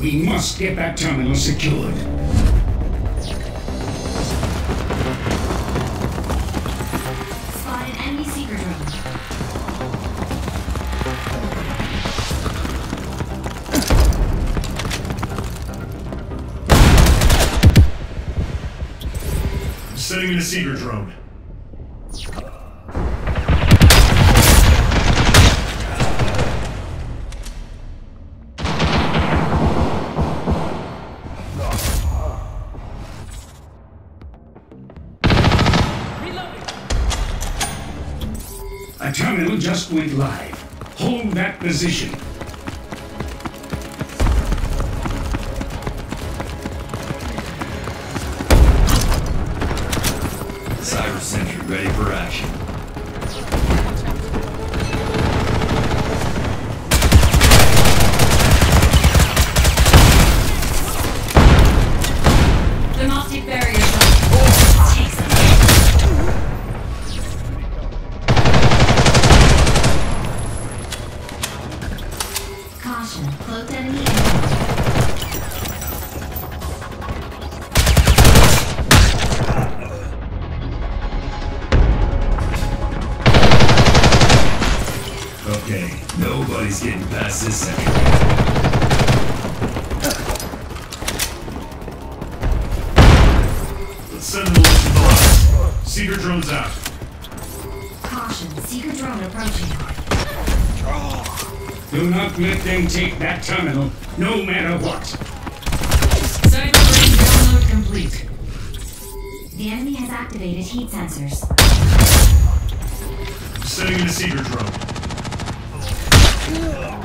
We must get that terminal secured. Spotted enemy seeker drone. I'm setting in a seeker drone. A terminal just went live. Hold that position. Nobody's getting past this. Let's send them to the left. Seeker drone's out. Caution, seeker drone approaching. Do not let them take that terminal, no matter what. Cyber download complete. The enemy has activated heat sensors. Setting in a seeker drone. Ugh.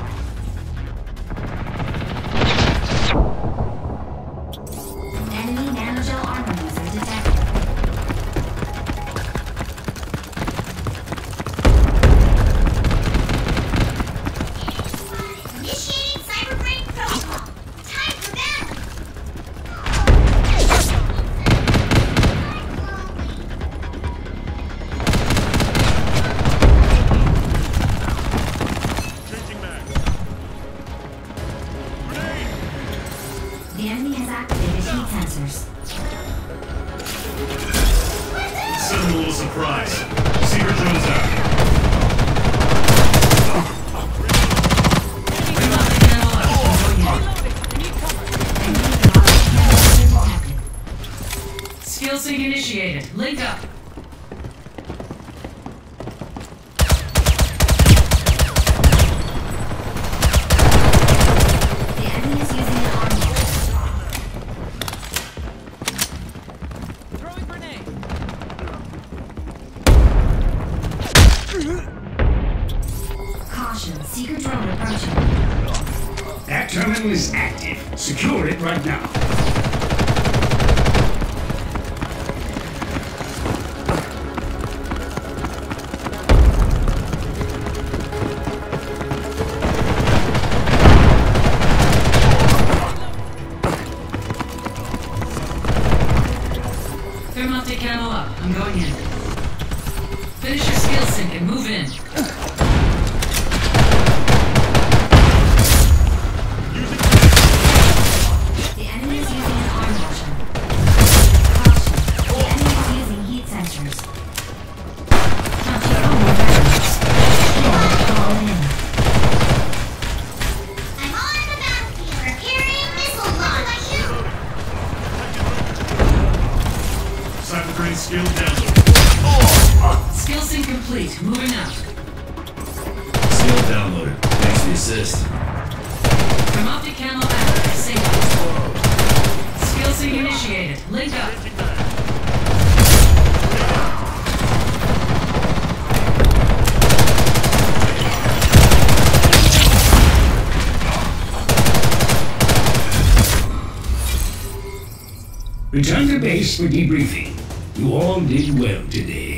Sensors. A little surprise. Seeker drone's out. Thermoptic analog. Enemy thermoptic user detected. Skill sync initiated. Link up. Caution, seeker drone approaching. That terminal is active. Secure it right now. Thermoptic ammo up. I'm going in. Finish your skill sync and move in. The enemy is using an arm motion. Caution, the enemy is using heat sensors. Touch armor barriers. Fall in. I'm on the battlefield. Preparing missile launch. Cyberbrain skill down. Skill sync complete. Moving out. Skill downloaded. Thanks for the assist. Thermoptic ammo active. Safe. Skill sync initiated. Link up. Return to base for debriefing. You all did well today.